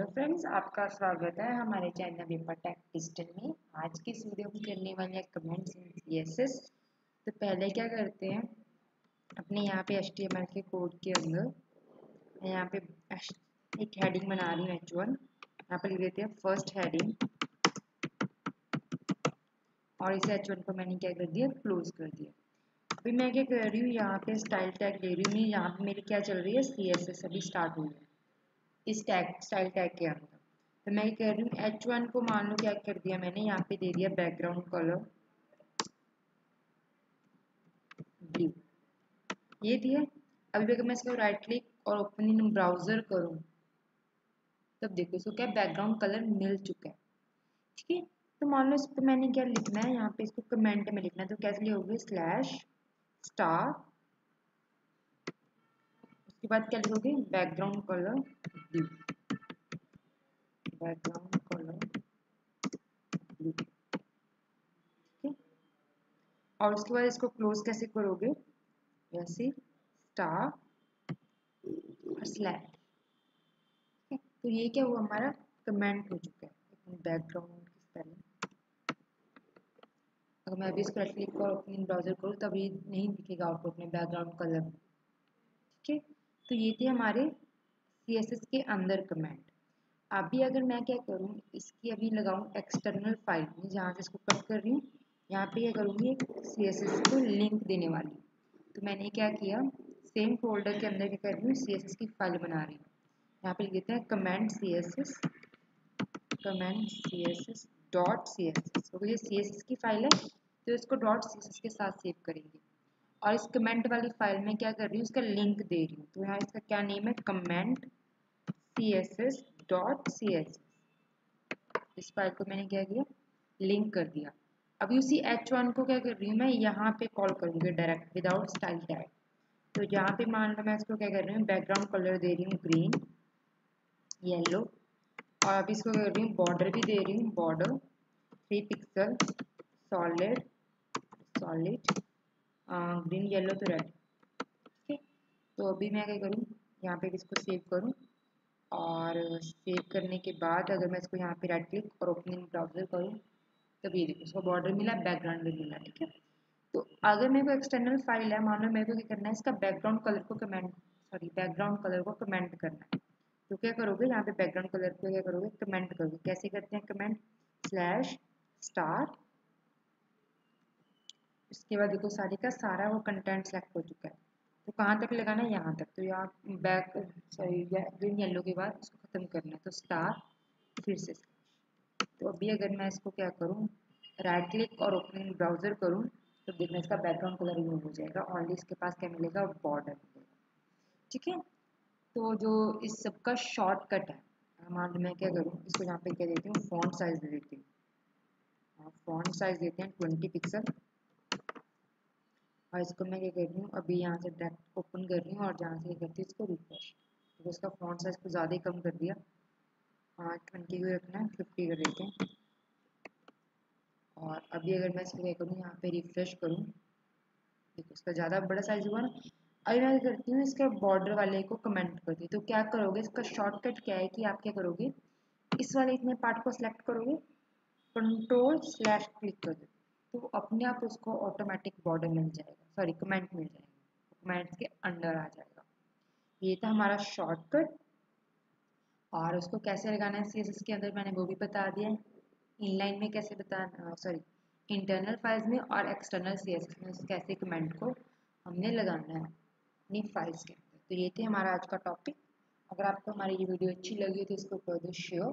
Hello friends, आपका स्वागत है हमारे चैनल पेपर टेक डिजिटल में। आज की इस वीडियो में करने वाले हैं कमेंट्स इन सीएसएस तो पहले क्या करते हैं, अपने यहाँ पे एचटीएमएल के कोड के अंदर, मैं यहाँ पे एक हेडिंग बना रही हूँ एच वन यहाँ पर लिख देते हैं फ़र्स्ट हेडिंग और इस एच वन को मैंने क्या कर दिया क्लोज कर दिया। अभी मैं क्या कर रही हूँ, यहाँ पे स्टाइल टैग ले रही हूँ, यहाँ पे मेरी क्या चल रही है सीएसएस अभी स्टार्ट हुई है इस टैग स्टाइल टैग के अंदर तो मैं कह रही हूँ एच वन को मान लो क्या कर दिया मैंने, यहाँ पे दे दिया बैकग्राउंड कलर ब्लू ये दिया। अभी अगर मैं इसको राइट क्लिक और ओपन इन ब्राउज़र करूँ। तब देखो इसको क्या बैकग्राउंड कलर मिल चुका है। ठीक है? तो मान लो इस पर मैंने क्या लिखना है, यहाँ पे इसको कमेंट में लिखना है। तो कैसे लिखोगे स्लैश स्टार उसके बाद क्या लिखोगे? Background colour blue background colour blue ठीक और उसके बाद इसको क्लोज कैसे करोगे? वैसे स्टार और स्लैश तो ये क्या हुआ? हमारा कमेंट हो चुका है। बैकग्राउंड की स्पेलिंग अगर मैं अभी इसको क्लिक और अपनी ब्राउज़र करूँ तभी नहीं दिखेगा आउटपुट में बैकग्राउंड कलर ठीक है? तो ये थे हमारे सी के अंदर कमेंट अभी अगर मैं क्या करूँ, इसकी अभी लगाऊँ एक्सटर्नल फ़ाइल में, जहाँ से इसको कट कर रही हूँ, यहाँ पे क्या करूँगी सी एस एस को लिंक देने वाली। तो मैंने क्या किया सेम फोल्डर के अंदर क्या कर रही हूँ सी एस एस की फ़ाइल बना रही हूँ। यहाँ पे लिख देते हैं comment C S S comment C S S dot C S S तो ये सी एस एस की फ़ाइल है तो इसको डॉट सी एस एस के साथ सेव करेंगे। और इस कमेंट वाली फ़ाइल में क्या कर रही हूँ, इसका लिंक दे रही हूँ। तो यहाँ इसका क्या नेम है comment C S S dot C S इस फ़ाइल को मैंने क्या किया? लिंक कर दिया। अभी उसी एच वन को क्या कर रही हूँ मैं? यहाँ पे कॉल करूँगी डायरेक्ट विदाउट स्टाइल टैग तो यहाँ पे मान लो मैं इसको क्या कर रही हूँ बैकग्राउंड कलर दे रही हूँ ग्रीन येलो और अभी इसको कर रही हूँ बॉर्डर भी दे रही हूँ border three pixel solid solid green yellow तो रेड ठीक? है तो अभी मैं क्या करूँ? यहाँ पे इसको सेव करूँ। और सेव करने के बाद अगर मैं इसको यहाँ पे राइट क्लिक और ओपनिंग ब्राउज़र करूँ, तब ये देखो, इसको बॉर्डर मिला बैकग्राउंड भी मिला, ठीक है? तो अगर मेरे को एक्सटर्नल फ़ाइल है, मान लो मेरे को क्या करना है, इसका बैकग्राउंड कलर को कमेंट सॉरी बैकग्राउंड कलर को कमेंट करना है। तो क्या करोगे, यहाँ पे बैकग्राउंड कलर को क्या करोगे कमेंट करोगे। कैसे करते हैं कमेंट स्लैश स्टार इसके बाद देखो सारी का सारा वो कंटेंट सेलेक्ट हो चुका है। तो कहाँ तक लगाना है? यहाँ तक। तो यहाँ बैक सॉरी ग्रीन येलो के बाद इसको ख़त्म करना है। तो स्टार फिर से तो अभी अगर मैं इसको क्या करूँ? राइट क्लिक और ओपनिंग ब्राउज़र करूँ तो देखना इसका बैकग्राउंड कलर यूज़ हो जाएगा। ऑनली इसके पास क्या मिलेगा? बॉर्डर मिलेगा। ठीक है? तो जो इस सब का शॉर्टकट है लो मैं क्या करूँ? इसको यहाँ पे क्या देती हूँ? फॉन्ट साइज़ दे देती हूँ। फॉन्ट साइज़ देते हैं ट्वेंटी पिक्सल और इसको मैं क्या कर रही हूँ, अभी यहाँ से डायरेक्ट ओपन कर रही हूँ और जहाँ से करती हूँ, इसको रिफ्रेश तो इसका फ़ॉन्ट साइज़ को ज़्यादा ही कम कर दिया। हाँ ट्वेंटी को रखना है फिफ्टी कर देते हैं। और अभी अगर मैं इसको क्या करूँ, यहाँ पे रिफ्रेश करूँ। देखो, इसका ज़्यादा बड़ा साइज़ हुआ ना। अभी मैं करती हूँ, इसके बॉर्डर वाले को कमेंट करती हूँ। तो क्या करोगे, इसका शॉर्टकट क्या है कि आप क्या करोगे? इस वाले इतने पार्ट को सिलेक्ट करोगे कंट्रोल स्लैश क्लिक कर दो। तो अपने आप उसको ऑटोमेटिक बॉर्डर मिल जाएगा। सॉरी कमेंट मिल जाएगा। कमेंट्स के अंडर आ जाएगा। ये था हमारा शॉर्टकट और उसको कैसे लगाना है? सीएसएस के अंदर मैंने वो भी बता दिया है। इनलाइन में कैसे बता सॉरी इंटरनल फाइल्स में और एक्सटर्नल सी में कैसे कमेंट को हमने लगाना है अपनी फाइल्स के अंदर। तो ये थे हमारा आज का टॉपिक अगर आपको हमारी ये वीडियो अच्छी लगी हो तो इसको कर दो शेयर